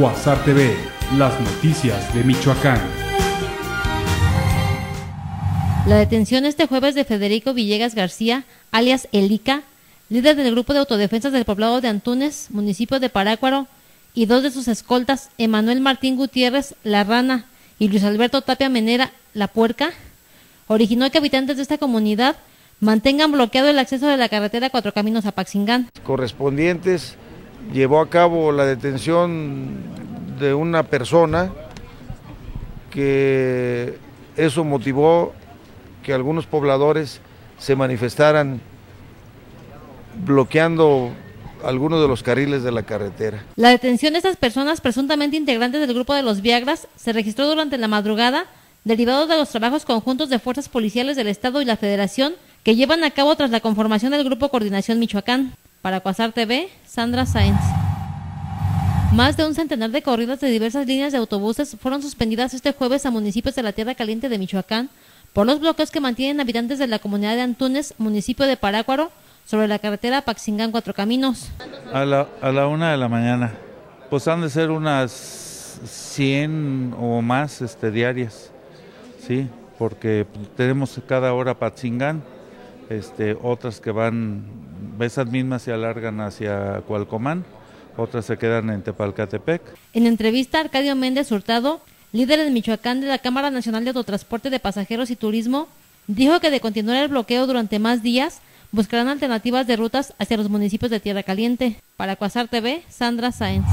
Cuasar TV, las noticias de Michoacán. La detención este jueves de Federico Villegas García, alias Elica, líder del grupo de autodefensas del poblado de Antunes, municipio de Parácuaro, y dos de sus escoltas, Emanuel Martín Gutiérrez, La Rana, y Luis Alberto Tapia Menera, La Puerca, originó que habitantes de esta comunidad mantengan bloqueado el acceso de la carretera Cuatro Caminos a Paxingán. Correspondientes llevó a cabo la detención de una persona que eso motivó que algunos pobladores se manifestaran bloqueando algunos de los carriles de la carretera. La detención de estas personas, presuntamente integrantes del grupo de los Viagras, se registró durante la madrugada, derivado de los trabajos conjuntos de fuerzas policiales del Estado y la Federación que llevan a cabo tras la conformación del Grupo Coordinación Michoacán. Para Cuasar TV, Sandra Sáenz. Más de un centenar de corridas de diversas líneas de autobuses fueron suspendidas este jueves a municipios de la Tierra Caliente de Michoacán por los bloqueos que mantienen habitantes de la comunidad de Antunes, municipio de Parácuaro, sobre la carretera Paxingán Cuatro Caminos. A la, a la una de la mañana. Pues han de ser unas 100 o más este, diarias, ¿sí? Porque tenemos cada hora Paxingán, este, otras que van, esas mismas se alargan hacia Cualcomán, otras se quedan en Tepalcatepec. En entrevista, Arcadio Méndez Hurtado, líder en Michoacán de la Cámara Nacional de Autotransporte de Pasajeros y Turismo, dijo que de continuar el bloqueo durante más días, buscarán alternativas de rutas hacia los municipios de Tierra Caliente. Para Cuasar TV, Sandra Sáenz.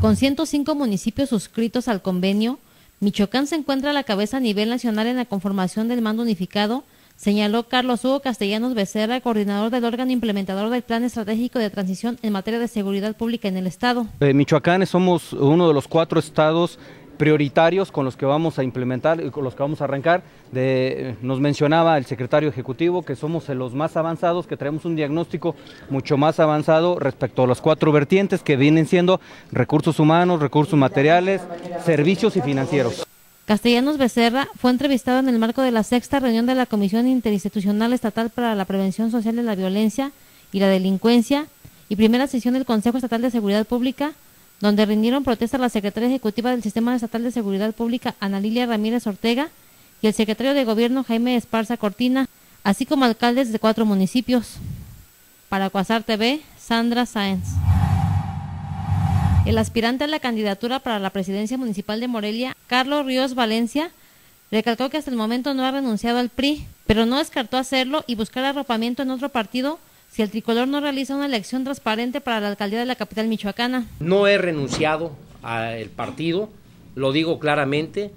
Con 105 municipios suscritos al convenio, Michoacán se encuentra a la cabeza a nivel nacional en la conformación del mando unificado, señaló Carlos Hugo Castellanos Becerra, coordinador del órgano implementador del Plan Estratégico de Transición en materia de seguridad pública en el Estado. Eh, Michoacán somos uno de los cuatro estados prioritarios con los que vamos a implementar y con los que vamos a arrancar. De, nos mencionaba el secretario ejecutivo que somos los más avanzados, que traemos un diagnóstico mucho más avanzado respecto a las cuatro vertientes que vienen siendo recursos humanos, recursos materiales, servicios y financieros. Castellanos Becerra fue entrevistado en el marco de la sexta reunión de la Comisión Interinstitucional Estatal para la Prevención Social de la Violencia y la Delincuencia y primera sesión del Consejo Estatal de Seguridad Pública donde rindieron protesta la secretaria ejecutiva del Sistema Estatal de Seguridad Pública, Ana Lilia Ramírez Ortega, y el secretario de Gobierno, Jaime Esparza Cortina, así como alcaldes de cuatro municipios. Para Cuasar TV, Sandra Sáenz. El aspirante a la candidatura para la presidencia municipal de Morelia, Carlos Ríos Valencia, recalcó que hasta el momento no ha renunciado al PRI, pero no descartó hacerlo y buscar arropamiento en otro partido si el tricolor no realiza una elección transparente para la alcaldía de la capital michoacana. No he renunciado al partido, lo digo claramente.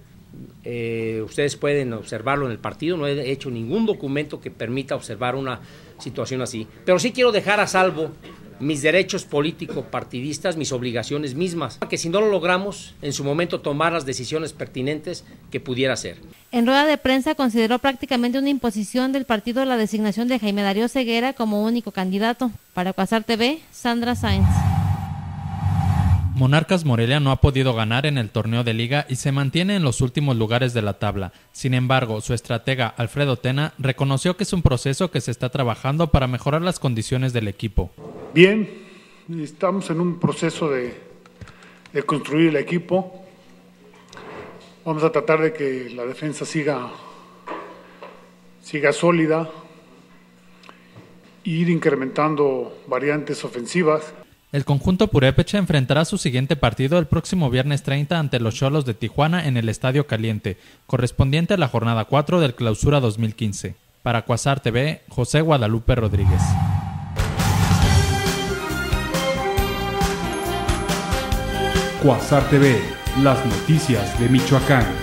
Eh, ustedes pueden observarlo en el partido, no he hecho ningún documento que permita observar una situación así. Pero sí quiero dejar a salvo mis derechos políticos partidistas, mis obligaciones mismas, que si no lo logramos, en su momento tomar las decisiones pertinentes que pudiera hacer. En rueda de prensa consideró prácticamente una imposición del partido la designación de Jaime Darío Ceguera como único candidato. Para Cuasar TV, Sandra Sáenz. Monarcas Morelia no ha podido ganar en el torneo de liga y se mantiene en los últimos lugares de la tabla. Sin embargo, su estratega Alfredo Tena reconoció que es un proceso que se está trabajando para mejorar las condiciones del equipo. Bien, estamos en un proceso de, construir el equipo. Vamos a tratar de que la defensa siga, siga sólida, ir incrementando variantes ofensivas. El conjunto Purépecha enfrentará su siguiente partido el próximo viernes 30 ante los Cholos de Tijuana en el Estadio Caliente, correspondiente a la jornada 4 del Clausura 2015. Para Cuasar TV, José Guadalupe Rodríguez. Cuasar TV, las noticias de Michoacán.